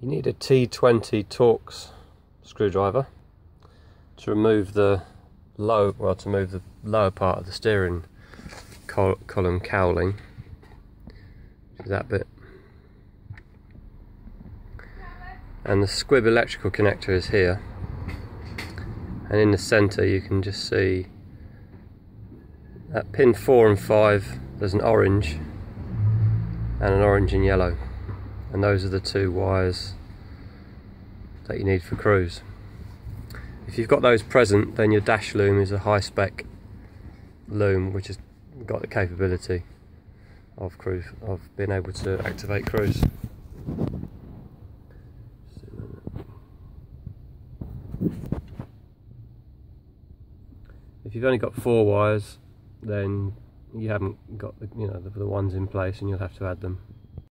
You need a T20 Torx screwdriver to remove the low, well to move the lower part of the steering col column cowling, that bit. And the squib electrical connector is here. And in the centre you can just see at pin 4 and 5 there's an orange and an orange and yellow and those are the two wires that you need for cruise. If you've got those present then your dash loom is a high spec loom which has got the capability of cruise of being able to activate cruise. If you've only got four wires then you haven't got the, you know the, the ones in place and you'll have to add them